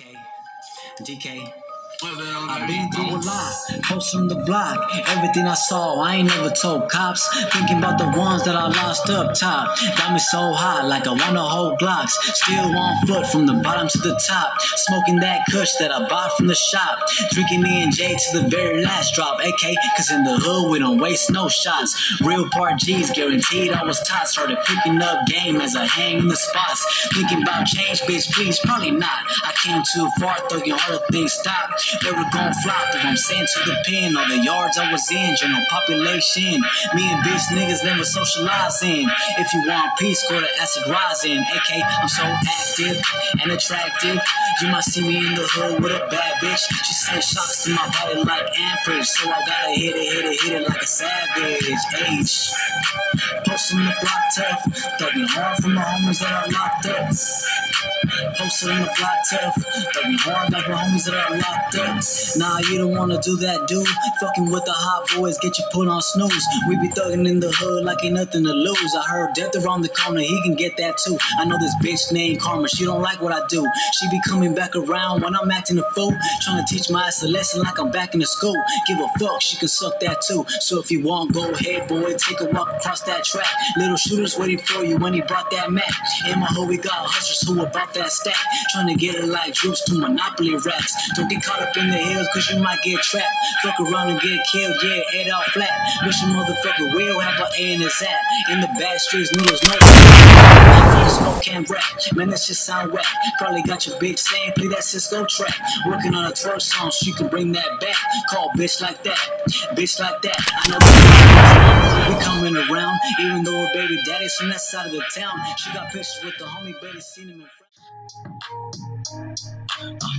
DK. DK. I've been through a lot, posts from the block. Everything I saw, I ain't never told cops. Thinking about the ones that I lost up top. Got me so hot, like I wanna hold Glocks. Still one foot from the bottom to the top. Smoking that kush that I bought from the shop. Drinking E and J to the very last drop. AK, cause in the hood we don't waste no shots. Real part G's guaranteed I was taught. Started picking up game as I hang in the spots. Thinking about change, bitch, please, probably not. I came too far, thinking all the things stop. Never gon' flop if I'm sent to the pen All the yards I was in. General population. Me and bitch niggas never socializing. If you want peace, go to acid rising. AK, I'm so active and attractive. You might see me in the hood with a bad bitch. She sent shocks to my body like amperage. So I gotta hit it, hit it, hit it like a savage. H. Posting the block tough. Thugging hard for my homies that are locked up. Posted on the block tough. Thugging hard like my homies that are locked up. Nah, you don't wanna do that, dude. Fucking with the hot boys, get you put on snooze. We be thugging in the hood like ain't nothing to lose. I heard death around the corner, he can get that too. I know this bitch named Karma, she don't like what I do. She be coming back around when I'm acting a fool. Trying to teach my ass a lesson like I'm back in the school. Give a fuck, she can suck that too. So if you want, go ahead, boy. Take a walk across that track. Little shooters waiting for you when he brought that Mac. In my hood, we got hustlers who about that stack. Trying to get it like juice to Monopoly racks. Don't get caught up in the hills, cause you might get trapped. Fuck around and get killed, yeah, head out flat. Wish a motherfucker will have an A in his hat. In the back streets, noodles, no. Smoke can't rap, man, that shit sound whack. Probably got your bitch saying, play that Cisco track. Working on a twerk song, she can bring that back. Call bitch like that, bitch like that. I know we coming around, even though her baby daddy's from that side of the town. She got pictures with the homie, baby, seen him in front. I'm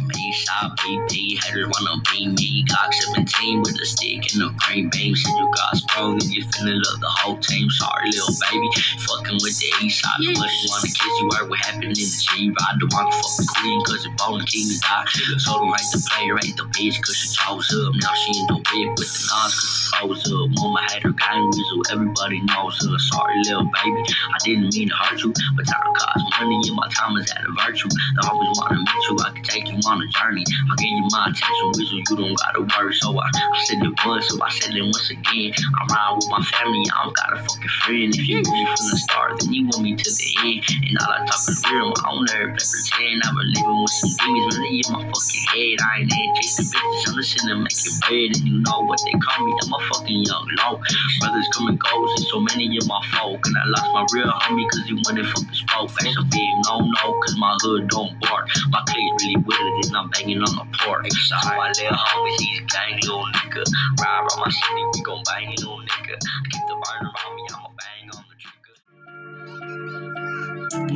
ASAP, BP, haters wanna be me. Glock 17 with a stick and a green beam. Said you got sprung and you finna love the whole team. Sorry, little baby, fucking with the east side. The buddy wanna kiss you, heard what happened in the G. Ride the one fuck the queen, cause it bone king is die. So don't hate the player, hate the bitch, cause she chose up. Now she in the whip with the nines, cause she froze up. Mama had her gang weasel, everybody knows her. Sorry, little baby, I didn't mean to hurt you, but time costs money and my time is at a virtue. The always wanna meet you, I can take you on a journey. I'll give you my attention, weasel, you don't gotta worry. So I, I said it once, so I said it once again. I'm riding with my family, I don't got a fucking friend. If you with me from the start, then you with me to the end. And all I talk is real, I don't ever pretend. I've been living with some demons, man, they in my fucking head. I ain't in chasing bitches, I'm in to make it bread. And you know what they call me, I'm a fucking young low. Brothers come and goes, and so many of my folk. And I lost my real homie, cause he went and fucking spoke. Face a big no no, cause my hood don't bark. My clique really with it, and I'm banging on the port. So my little homie, he's a gang little nigga. Ride around my city, we gon' bang little nigga. Keep the burn around me, I'ma bang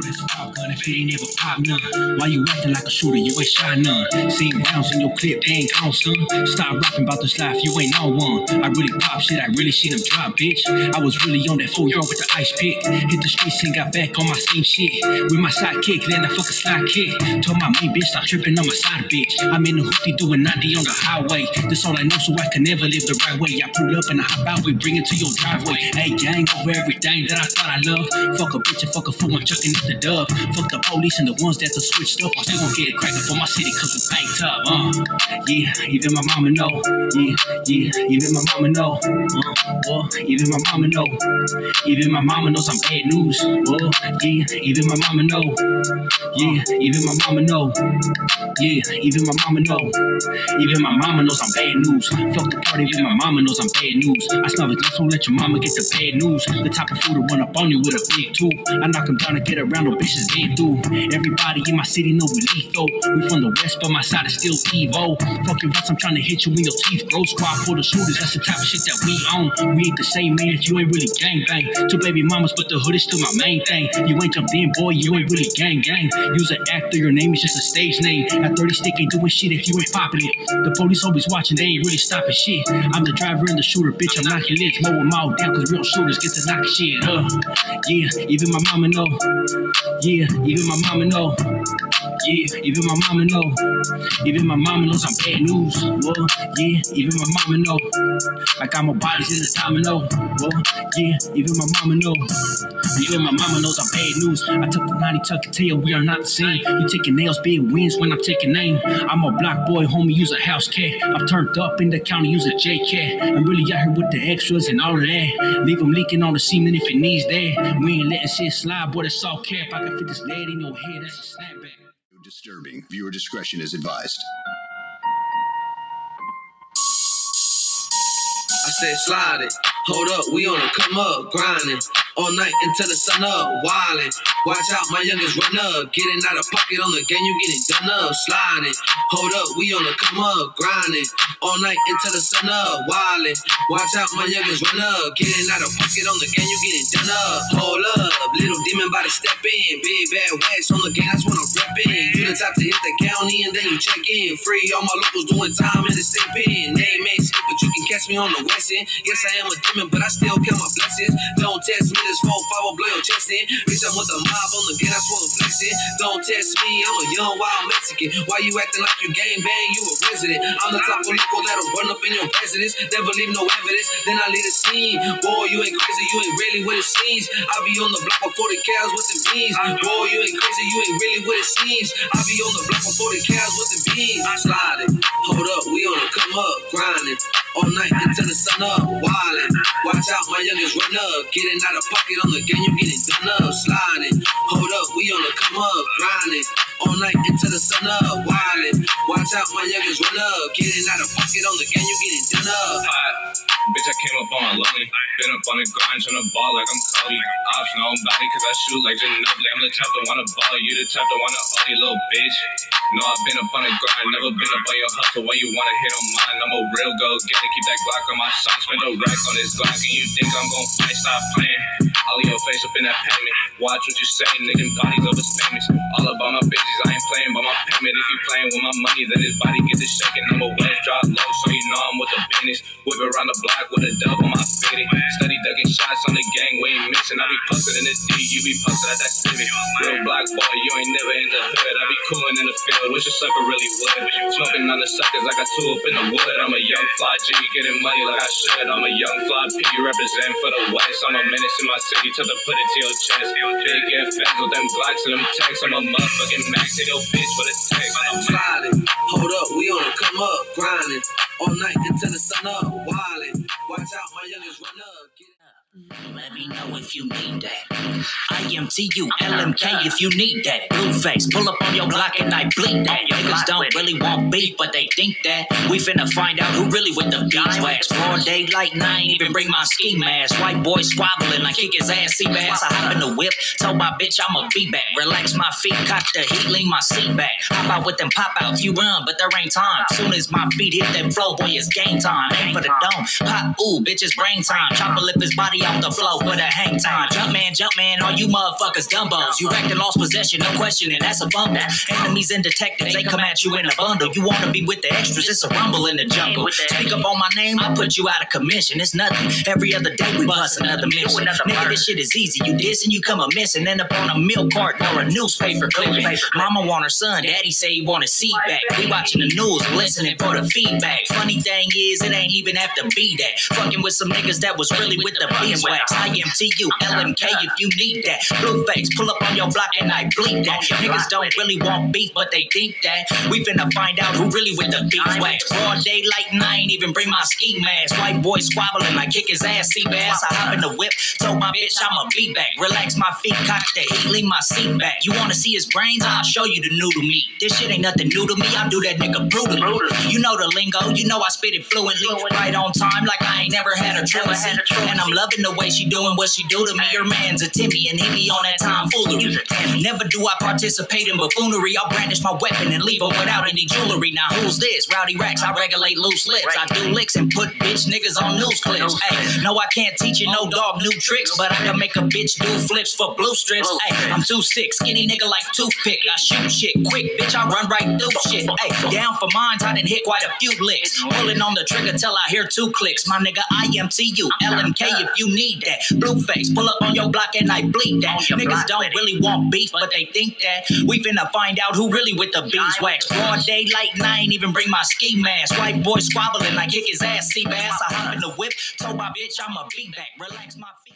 That's a pop gun if it ain't ever pop none. Why you acting like a shooter? You ain't shot none. Seen rounds in your clip, they ain't son. Stop rapping about this life, you ain't on one. I really pop shit, I really see them drop, bitch. I was really on that full yard with the ice pick. Hit the streets and got back on my same shit. With my sidekick, then I fucking slide kick. Told my main bitch, stop tripping on my side, bitch. I'm in the hoopty doing 90 on the highway. This all I know, so I can never live the right way. I pull up and I hop out, we bring it to your driveway. Hey, gang, over everything that I thought I loved. Fuck a bitch and fuck a fool, I'm chucking up the dub. Fuck the police and the ones that are switched up. I'm still gonna get it cracking for my city cause we banked up. Uh, yeah, even my mama know. Yeah, yeah, even my mama know. Uh, uh, even my mama know. Even my mama knows I'm bad news. Uh, yeah, even my mama know. Yeah, even my mama know. Yeah, even my mama know. Even my mama knows I'm bad news. Fuck the party, even my mama knows I'm bad news. I smell it, don't let your mama get the bad news. The type of fool to run up on you with a big tool. I knock him down and get around, no bitches getting through. Everybody in my city know we lethal. We from the west, but my side is still Evo. Fuck your ruts, I'm trying to hit you when your teeth grow. Squad for the shooters, that's the type of shit that we own. We ain't the same man if you ain't really gang bang. Two baby mamas, but the hood is still my main thing. You ain't jumped in, boy, you ain't really gang gang. You's an actor, your name is just a stage name. At 30 stick ain't doing shit if you ain't popping it. The police always watching, they ain't really stopping shit. I'm the driver and the shooter, bitch, I'm knocking lids. Mow them all down, cause real shooters get to knock shit up. Yeah, even my mama know. Yeah, even my mama know. Yeah, even my mama know. Even my mama knows I'm bad news. Whoa, yeah, even my mama know. Like I'm a bodies in the domino. Whoa, yeah, even my mama know. Even my mama knows I'm bad news. I took the 90 tuck and tail, we are not the same. You taking nails, big wins when I'm taking name. I'm a block boy, homie, use a house cat. I'm turned up in the county, use a J cat. I'm really out here with the extras and all of that. Leave them leaking on the semen if it needs that. We ain't letting shit slide, boy, that's all cap. I can fit this lead in your head, that's a snapback. Disturbing. Viewer discretion is advised. I said slide it. Hold up, we on a come up, grinding. All night until the sun up, wildin'. Watch out, my youngest run up. Getting out of pocket on the game, you getting done up, sliding. Hold up, we on the come up, grinding. All night until the sun up, wildin'. Watch out, my youngest run up. Getting out of pocket on the game, you getting done up. Hold up, little demon body step in. Big bad wax on the game, that's when I'm reppin'. You the top to hit the county and then you check in. Free all my locals doing time in the step in. Name ain't shit, but you can catch me on the west end. Yes, I am a demon, but I still count my blessings. Don't test me, this 4 5 will blow your chest in. Bitch, I'm with the mob on the that's what I'm flexing. Don't test me, I'm a young wild Mexican. Why you acting like you gang bang? You a resident. I'm the type of local that'll run up in your residence. Never leave no evidence, then I leave the scene. Boy, you ain't crazy, you ain't really what it seems. I be on the block with 40 cows with the beans. Boy, you ain't crazy, you ain't really what it seems. I be on the block with 40 cows with the beans. I slide it. Hold up, we on the come up, grinding. All night until the sun up, wildin'. Watch out, my youngest run up. Getting out of pocket on the game, you getting done up, sliding. Hold up, we on the come up, grinding. All night until the sun up, wildin'. Watch out, my youngest run up. Getting out of pocket on the game, you getting done up. Bitch, I came up on lonely. Been up on the grind, tryna ball like I'm Kobe. Ops know I'm body cause I shoot like Ginobili. I'm the type that wanna ball, you the type that wanna you little bitch. No, I've been up on the grind, never been up on your hustle. Why you wanna hit on mine? I'm a real go getter, keep that Glock on my side. Spend a rack on this Glock and you think I'm gon' fight? Stop playing. All your face up in that payment. Watch what you say, nigga. Bodies over famous. All about my bitches, I ain't playing by my payment. If you playing with my money, then his body get to shaking. I'm a wave drop low, so you know I'm with the business. Whip around the block with a dub on my fitty. Steady ducking shots on the gang, we ain't mixing. I be posted in the D, you be posted at that civic. Real black boy, you ain't never in the hood. I be cooling in the field, wish a sucker really would. Smoking on the suckers, I got two up in the wood. I'm a young fly G, getting money like I should. I'm a young fly P, represent for the West. I'm a menace in my city, till the put it to your chest. Big ass fans with them Glocks and them tanks. I'm a motherfucking max, hit your bitch with a tank. I'm sliding. Hold up, we on come up, grinding. All night until the sun up, wildin'. get out my young ass run up Let me know if you need that. IMTU, LMK if you need that. Blueface, pull up on your block and I bleed that. Niggas don't really want beef, but they think that. We finna find out who really with the beeswax. Broad daylight, and I ain't even bring my ski mask. White boy squabbling, I kick his ass, see bass. I hop in the whip, tell my bitch I'ma be back. Relax my feet, cock the heat, lean my seat back. Hop out with them pop outs, you run, but there ain't time. Soon as my feet hit that flow, boy, it's game time. Aim for the dome, pop, ooh, bitch, it's brain time. Chopper lift his body off the flow for the hang time. Jump man, jump man, all you motherfuckers dumbos. You wrecked and lost possession, no questioning, that's a fumble. Enemies and detectives, they come at you in a bundle. You wanna be with the extras, it's a rumble in the jungle. Speak up on my name, I put you out of commission. It's nothing. Every other day we bust another mission. Nigga, this shit is easy. You diss and you come a missing. End up on a milk carton or a newspaper clipping. Mama want her son, daddy say he want a seat back. We watching the news, listening for the feedback. Funny thing is, it ain't even have to be that. Fucking with some niggas that was really with the beeswax. IMTU, LMK if you need that. Blueface, pull up on your block and I bleed that. Niggas don't really want beef, but they think that. We finna find out who really with the beeswax. Broad daylight and I ain't even bring my ski mask. White boy squabbling, I kick his ass, see bass. I hop in the whip, told my bitch I'ma be back. Relax my feet, cock the heat, lean my seat back. You wanna see his brains? I'll show you the noodle meat. This shit ain't nothing new to me. I do that nigga brutally. You know the lingo, you know I spit it fluently, right on time, like I ain't never had a truancy. And I'm loving the way she doing what she do to me. Your man's a Timmy, and he be on that time foolery. Never do I participate in buffoonery. I'll brandish my weapon and leave her without any jewelry. Now who's this? Rowdy Racks. I regulate loose lips. I do licks and put bitch niggas on news clips. Hey, no, I can't teach you no dog new tricks, but I can make a bitch do flips for blue strips. Hey, I'm too sick, skinny nigga like toothpick. I shoot shit quick, bitch. I run right through shit. Hey, down for mines, I done hit quite a few licks. Pulling on the trigger till I hear two clicks. My nigga, I am. LMK if you need that. Blueface, pull up on your block and I bleed that. Niggas don't really want beef, but they think that. We finna find out who really with the beeswax. Broad daylight, and I ain't even bring my ski mask. White boy squabbling, I kick his ass, see bass. I hop in the whip, told my bitch I'ma be back. Relax my feet.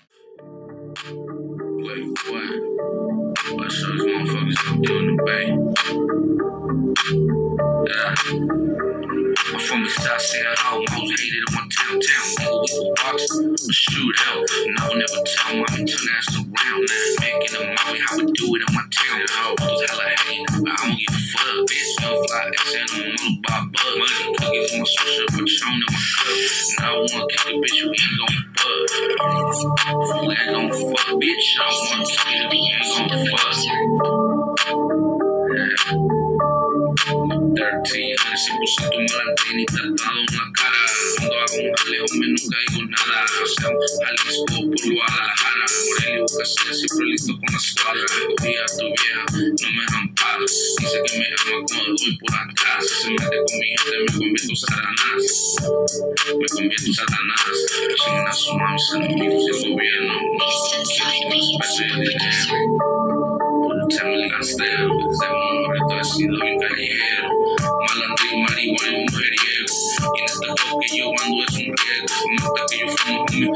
Wait, what? Let's show these motherfuckers up doing the bay. Yeah. I'm from the south side, all most hated in my town, town. Nigga, we can box, a shootout. No one ever tell mommy turn ass around. Now, making a mommy how we do it in my town. Ho, was hella hate, but I don't give a fuck. Bitch, no fly, XN, I'm on a bob bug. Money, cookies in my social, Patron in my cup. Now I wanna kick a bitch, we ain't listo con la escuadra. Cogí a tu vieja, no me ampara. Dice que me ama cuando doy por acá. Si se mete con mi gente, me convierto en Satanás. Me convierto en Satanás. Chinguen a su mami, se lo miro si el gobierno. No, quiero que dinero. Por el gasteo, desde un morrito he sido bien callejero. Malandrín, marihuana y mujeriego. Y en este juego que yo ando es un riesgo. Como hasta que yo fumo con mi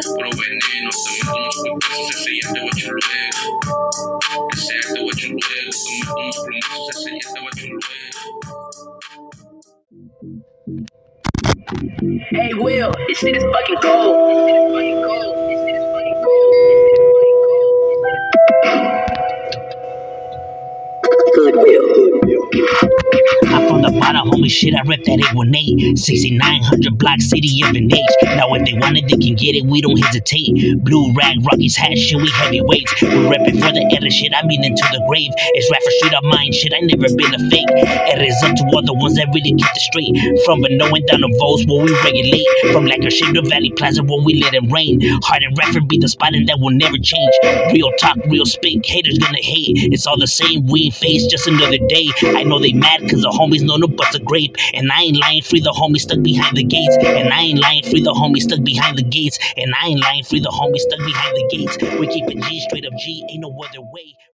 Hey Will, this shit is fucking cold. This is fucking. This is fucking cold. This shit is fucking cold. This shit is fucking cold. Good Will. I'm from the bottom, homie, shit, I rep that 818. 6900 block, city of an age. Now, if they want it, they can get it, we don't hesitate. Blue rag, Rockies hat, shit, we heavyweights. We reppin' for the edit shit, I mean into the grave. It's rap for street of mine, shit, I never been a fake. It is up to all the ones that really keep the straight. From Minoan down to Vols, where we regulate. From Lankershim to Valley Plaza, when we let it rain. Hard and rapper be the spot, and that will never change. Real talk, real speak, haters gonna hate. It's all the same, we face, just another day. I know they mad, cause the homies know no bust a grape. And I ain't lying, free the homies stuck behind the gates. And I ain't lying, free the homies stuck behind the gates. And I ain't lying, free the homies stuck behind the gates. We keep it G, straight up G, ain't no other way.